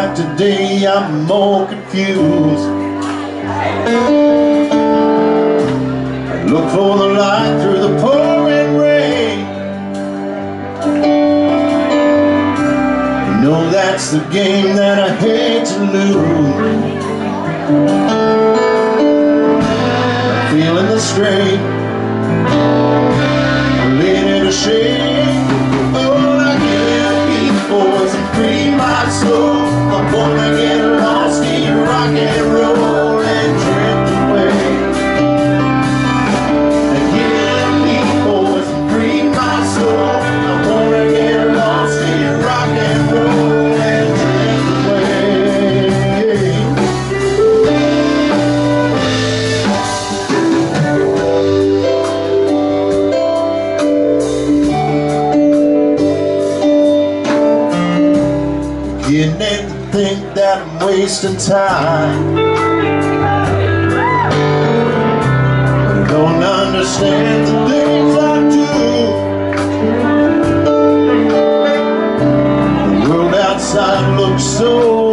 after day I'm more confused. I look for the light through the pouring rain. You know that's the game that I hate to lose. Feeling the strain. I'm leading a shame Wasting time. I don't understand the things I do. The world outside looks so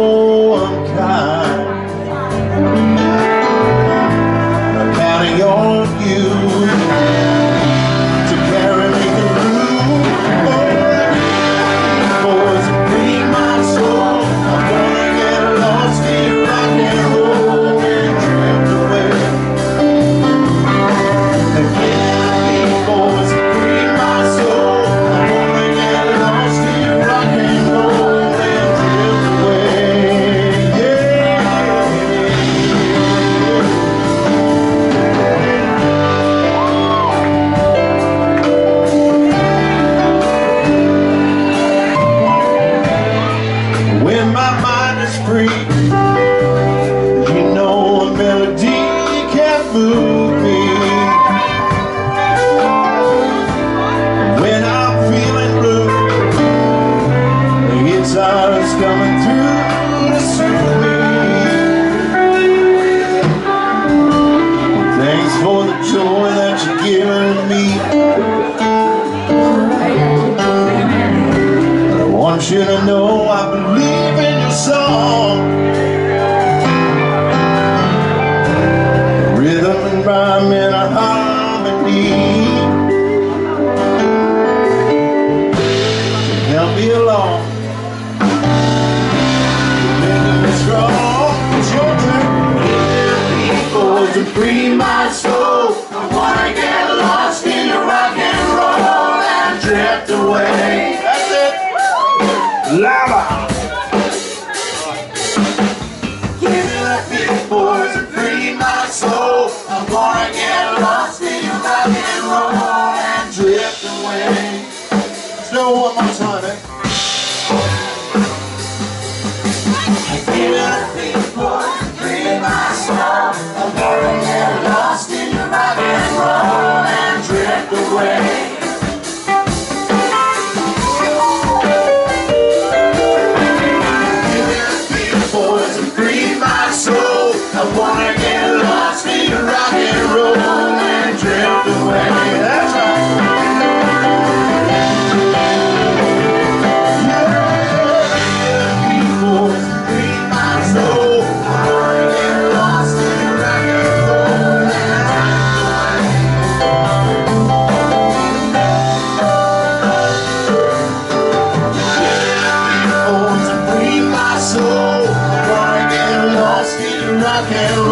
free. You know a melody can move me. When I'm feeling blue, the guitar's coming through to soothe me. Thanks for the joy that you're giving me. I want you to know to free my soul. I wanna get lost in your rock and roll and drift away. That's it. Lava. Me free my soul. I wanna get lost in your rock and roll and drift away. One more time, eh? Give me that beat, boys, no